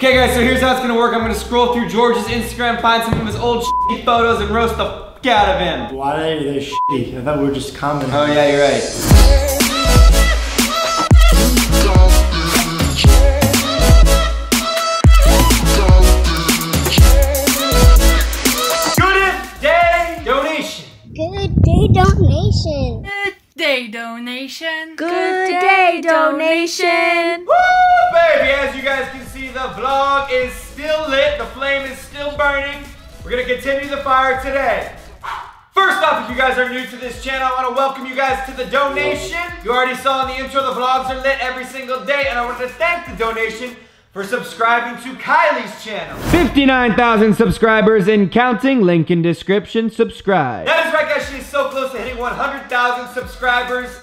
Okay guys, so here's how it's gonna work. I'm gonna scroll through George's Instagram, find some of his old shitty photos and roast the f out of him. Why are they shitty? I thought we were just commenting. Oh yeah, you're right. Good day Dohnation. Good day Dohnation. Day Dohnation. Good day Dohnation. Woo, baby! As you guys can see, the vlog is still lit. The flame is still burning. We're gonna continue the fire today. First off, if you guys are new to this channel, I want to welcome you guys to the Dohnation. You already saw in the intro, the vlogs are lit every single day, and I wanted to thank the Dohnation for subscribing to Kylie's channel. 59,000 subscribers and counting. Link in description. Subscribe. That is right, guys. She is so close to hitting 100,000 subscribers.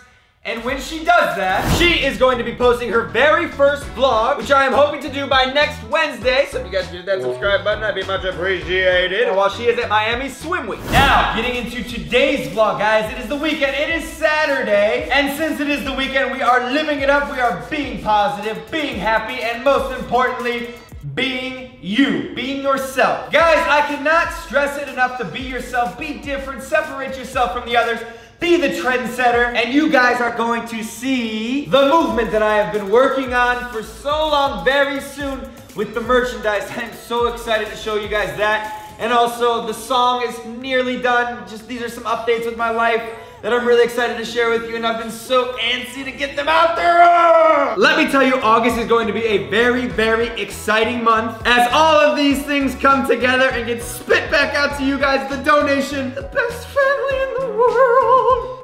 And when she does that, she is going to be posting her very first vlog, which I am hoping to do by next Wednesday. So if you guys hit that subscribe button, I'd be much appreciated. While she is at Miami Swim Week. Now, getting into today's vlog, guys, it is the weekend. It is Saturday. And since it is the weekend, we are living it up. We are being positive, being happy, and most importantly, being you, being yourself. Guys, I cannot stress it enough to be yourself, be different, separate yourself from the others. Be the trendsetter, and you guys are going to see the movement that I have been working on for so long very soon with the merchandise. I'm so excited to show you guys that. And also, the song is nearly done. Just these are some updates with my life that I'm really excited to share with you, and I've been so antsy to get them out there. Let me tell you, August is going to be a very, very exciting month as all of these things come together and get spit back out to you guys. The Dohnation, the best family in the world.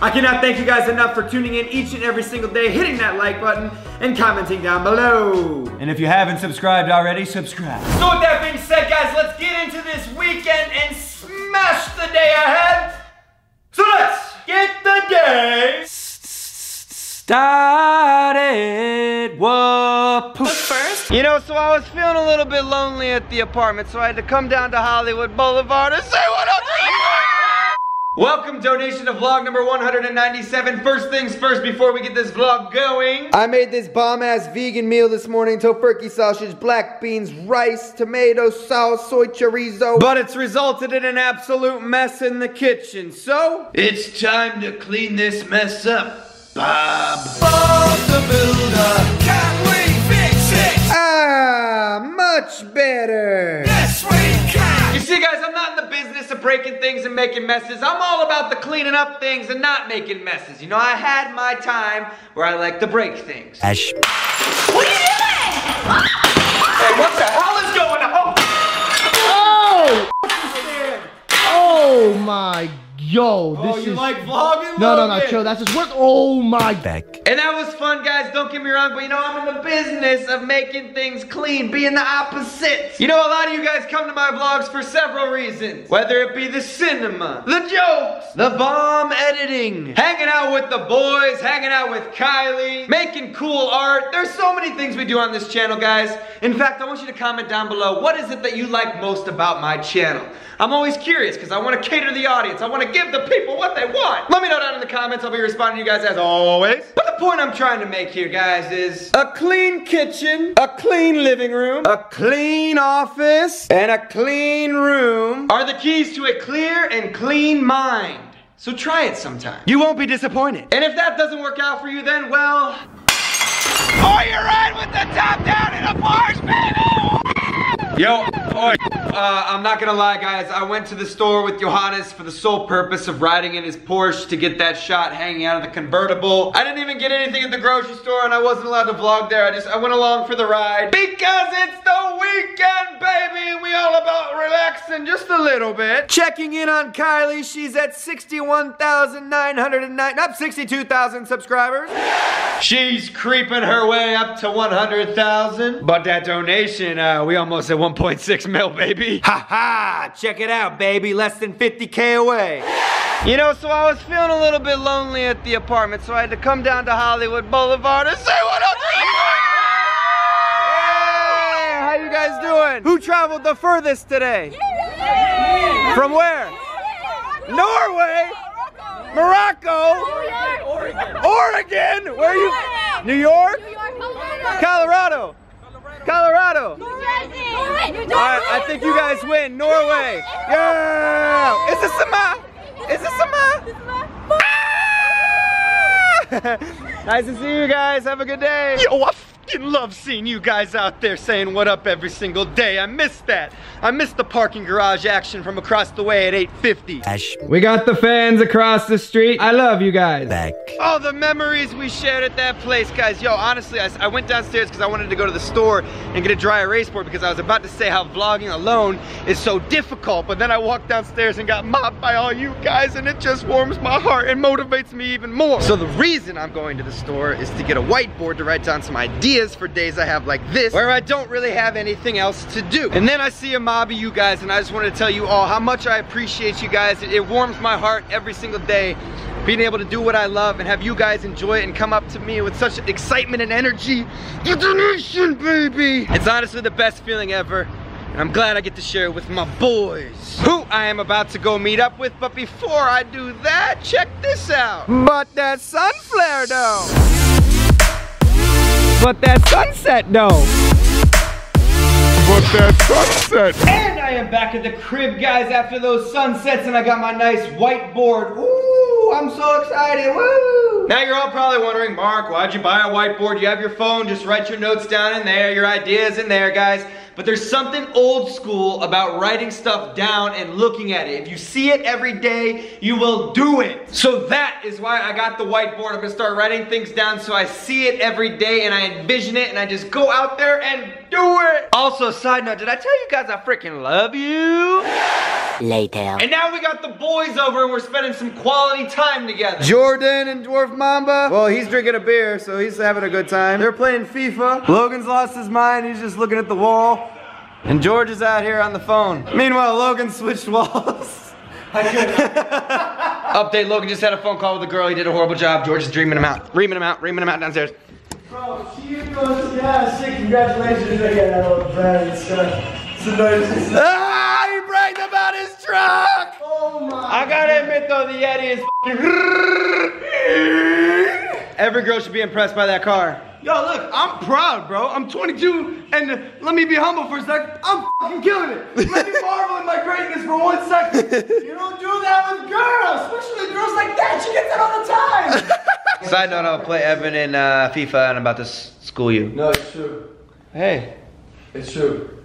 I cannot thank you guys enough for tuning in each and every single day, hitting that like button, and commenting down below. And if you haven't subscribed already, subscribe. So with that being said, guys, let's get into this weekend and smash the day ahead. So let's get the day started. Whoop. First, You know, so I was feeling a little bit lonely at the apartment, so I had to come down to Hollywood Boulevard and say what up to the Welcome, Dohnation to vlog number 197. First things first, before we get this vlog going. I made this bomb-ass vegan meal this morning. Tofurky sausage, black beans, rice, tomato sauce, soy chorizo. But it's resulted in an absolute mess in the kitchen, so... It's time to clean this mess up, Bob. Bob the Builder. Can we fix it? Ah, much better. Yes, we can. You see, guys, I'm not in the business of breaking things and making messes. I'm all about the cleaning up things and not making messes. You know, I had my time where I like to break things. what are you doing? Hey, what the hell is going on? Oh! Oh my, yo, Oh, this you is. like vlogging? no, no, no, Logan? chill. That's just work. Oh my. Back. And that was fun, guys. Don't get me wrong, but you know, I'm in the business of making things clean, being the opposite. You know, a lot of you guys come to my vlogs for several reasons. Whether it be the cinema, the jokes, the bomb editing, hanging out with the boys, hanging out with Kylie, making cool art. There's so many things we do on this channel, guys. In fact, I want you to comment down below, what is it that you like most about my channel? I'm always curious because I want to cater the audience. I want to give the people what they want. Let me know down in the comments. I'll be responding to you guys as always. But the point I'm trying to make here, guys, is a clean kitchen, a clean living room, a clean office, and a clean room are the keys to a clear and clean mind. So try it sometime. You won't be disappointed. And if that doesn't work out for you, then well. Oh, you're right with the top down in a Porsche, baby! Yo, boy, uh, I'm not gonna lie, guys. I went to the store with Johannes for the sole purpose of riding in his Porsche to get that shot hanging out of the convertible. I didn't even get anything at the grocery store, and I wasn't allowed to vlog there. I just I went along for the ride because it's the weekend, baby, we all about relaxing just a little bit. Checking in on Kylie. She's at 61,909, up 62,000 subscribers. She's creeping her way up to 100,000. But that Dohnation, uh, we almost at 1.6 mil, baby. Ha ha! Check it out, baby. Less than 50K away. You know, so I was feeling a little bit lonely at the apartment, so I had to come down to Hollywood Boulevard and say what up to the Hey, how you guys doing? Who traveled the furthest today? From where? Norway? Morocco? Oregon? Where are you? New York? Colorado. Colorado. All right, I think you guys win. Norway. Yeah. Is this a ma? Is this a ma? Ah! nice to see you guys. Have a good day. Yo, I fucking love seeing you guys out there saying what up every single day. I miss that. I miss the parking garage action from across the way at 850. We got the fans across the street. I love you guys. Back. Oh, the memories we shared at that place, guys. Yo, honestly, I, I went downstairs because I wanted to go to the store and get a dry erase board because I was about to say how vlogging alone is so difficult. But then I walked downstairs and got mobbed by all you guys and it just warms my heart and motivates me even more. So the reason I'm going to the store is to get a whiteboard to write down some ideas for days I have like this where I don't really have anything else to do. And then I see a mob of you guys and I just wanted to tell you all how much I appreciate you guys. It, it warms my heart every single day being able to do what I love and have you guys enjoy it and come up to me with such excitement and energy. The Dohnation, baby! It's honestly the best feeling ever. And I'm glad I get to share it with my boys, who I am about to go meet up with. But before I do that, check this out. But that sun flare though. But that sunset though. But that sunset. And I am back at the crib, guys, after those sunsets, and I got my nice whiteboard. Ooh, I'm so excited. Woo! Now you're all probably wondering, Mark, why'd you buy a whiteboard? You have your phone, just write your notes down in there, your ideas in there, guys. But there's something old school about writing stuff down and looking at it. If you see it every day, you will do it. So that is why I got the whiteboard. I'm gonna start writing things down so I see it every day and I envision it and I just go out there and do it. Also, side note, did I tell you guys I freaking love you? Later. And now we got the boys over and we're spending some quality time together. Jordan and Dwarf Mamba. Well, he's drinking a beer, so he's having a good time. They're playing FIFA. Logan's lost his mind. He's just looking at the wall. And George is out here on the phone. Meanwhile, Logan switched walls. Update, Logan just had a phone call with a girl. He did a horrible job. George is dreaming him out. Reaming him out. Reaming him out downstairs. Bro, she yeah, sick, congratulations again, that old friend. It's, uh, it's Ah, he bragged about his truck. oh my. I gotta admit though, the Yeti is Every girl should be impressed by that car. Yo, look, I'm proud, bro. I'm 22, and let me be humble for a sec. I'm fucking killing it. Let me marvel at my greatness for one second. You don't do that with girls, especially girls like that. She gets that all the time. Side note, I'll play Evan in uh, FIFA and I'm about to school you. no, it's true. Hey. It's true.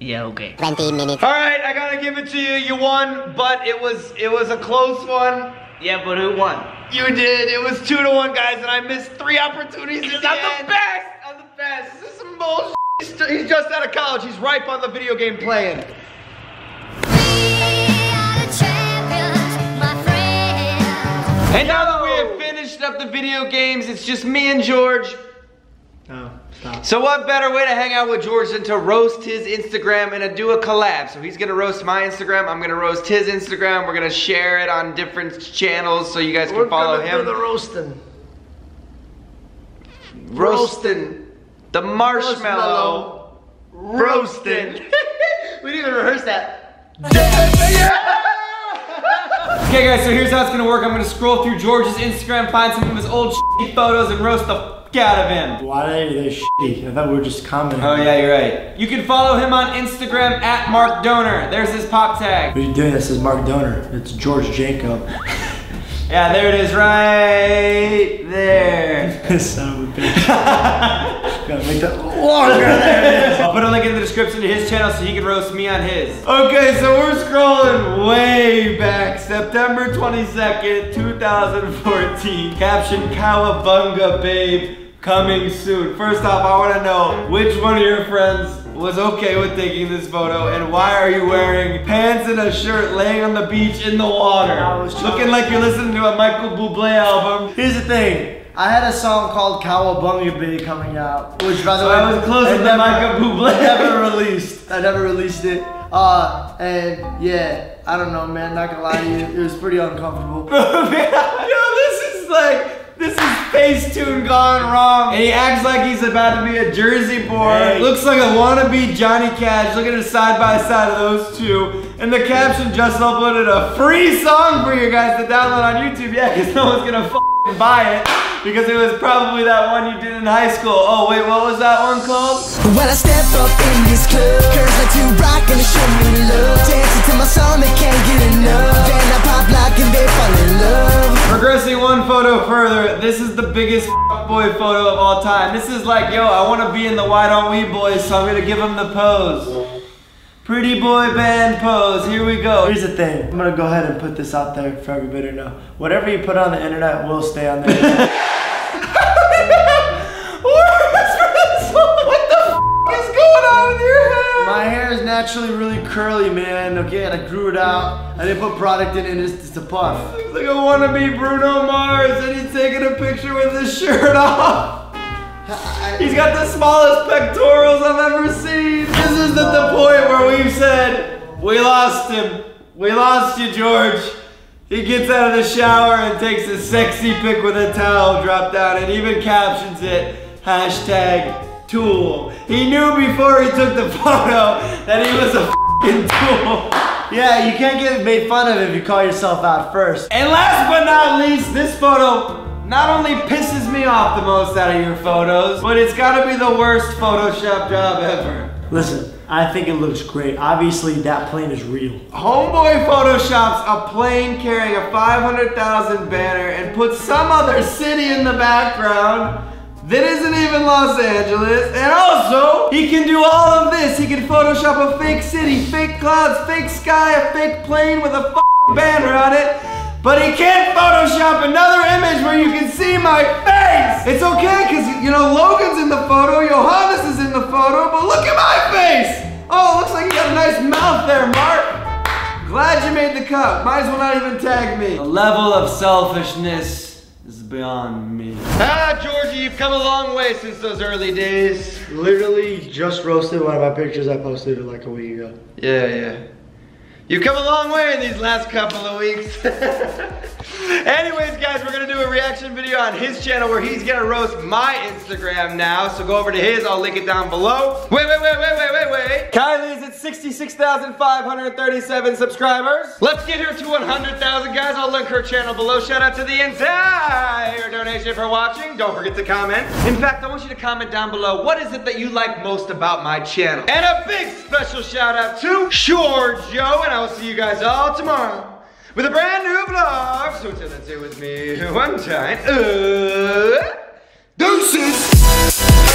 Yeah, okay. 20 minutes. All right, I gotta give it to you. You won, but it was it was a close one. Yeah, but who won? You did. It was two to one, guys, and I missed three opportunities. He's at not the the best. I'm the best. This is some bullshit. He's just out of college. He's ripe on the video game playing. Video games, it's just me and George. No, stop. So what better way to hang out with George than to roast his Instagram and to do a collab? So he's gonna roast my Instagram, I'm gonna roast his Instagram, we're gonna share it on different channels so you guys can We're follow gonna him. do the roasting. roasting the marshmallow, roasting. we didn't even rehearse that. Okay guys, so here's how it's gonna work. I'm gonna scroll through George's Instagram, find some of his old shitty photos and roast the f out of him. Why are they shitty? I thought we were just commenting. Oh yeah, you're right. You can follow him on Instagram at Mark Dohner. There's his pop tag. What are you doing? This is Mark Dohner. It's George Jacob. Yeah, there it is right there. Son of a bitch. Gotta make that longer. There it is. I'll put a link in the description to his channel so he can roast me on his. Okay, so we're scrolling way back. September 22nd, 2014. Caption Cowabunga Babe coming soon. First off, I want to know which one of your friends was okay with taking this photo and why are you wearing pants and a shirt laying on the beach in the water? I was Looking like you're listening to a Michael Bublé album. Here's the thing. I had a song called Cowabunga Bay coming out, which by the So way, I was closer I to never- Michael Bublé. I never released. I never released it. Uh, and yeah, I don't know, man. Not gonna lie to you, it was pretty uncomfortable. Yo, this is like, this is Facetune gone wrong. And he acts like he's about to be a Jersey boy. Hey. Looks like a wannabe Johnny Cash. Look at the side by side of those two. And the caption just uploaded a free song for you guys to download on YouTube. Yeah, because no one's gonna f buy it because it was probably that one you did in high school. Oh wait, what was that one called? When I step up in this club, girls like to rock and show me love. Dancing to my song, they can't get enough. Then I pop lock and they fall in love. Progressing one photo further, this is the biggest boy photo of all time. This is like, yo, I want to be in the Why Don't We Boys, so I'm gonna give him the pose. Pretty boy band pose. Here we go. Here's the thing. I'm gonna go ahead and put this out there for everybody to know. Whatever you put on the internet will stay on the internet. what the is going on with your hair? My hair is naturally really curly, man. Okay, and I grew it out. I didn't put product in it. It's just a puff. Looks like I wanna be Bruno Mars and he's taking a picture with his shirt off. He's got the smallest pectorals I've ever seen. This is at the point where we've said, we lost him. We lost you, George. He gets out of the shower and takes a sexy pic with a towel drop down and even captions it, hashtag tool. He knew before he took the photo that he was a tool. Yeah, you can't get made fun of if you call yourself out first. And last but not least, this photo not only pisses me off the most out of your photos, but it's gotta be the worst Photoshop job ever. Listen, I think it looks great. Obviously, that plane is real. Homeboy photoshops a plane carrying a 500,000 banner and puts some other city in the background that isn't even Los Angeles. And also, he can do all of this. He can Photoshop a fake city, fake clouds, fake sky, a fake plane with a banner on it. But he can't Photoshop another image where you can see my face. It's okay, because, you know, Logan's in the photo, Johannes is in the photo, but look at my face. Oh, looks like you got a nice mouth there, Mark. Glad you made the cut. Might as well not even tag me. The level of selfishness is beyond me. Ah, Georgie, you've come a long way since those early days. Literally just roasted one of my pictures I posted like a week ago. Yeah, yeah. You've come a long way in these last couple of weeks. Anyways, guys, we're gonna do a reaction video on his channel where he's gonna roast my Instagram now. So go over to his, I'll link it down below. Wait, wait, wait, wait, wait, wait, wait. Kylie is at 66,537 subscribers. Let's get her to 100,000, guys. I'll link her channel below. Shout out to the entire Dohnation for watching. Don't forget to comment. In fact, I want you to comment down below, what is it that you like most about my channel? And a big special shout out to Sure Joe, and I will see you guys all tomorrow with a brand new vlog. So until then, say with me one time. Uh, deuces!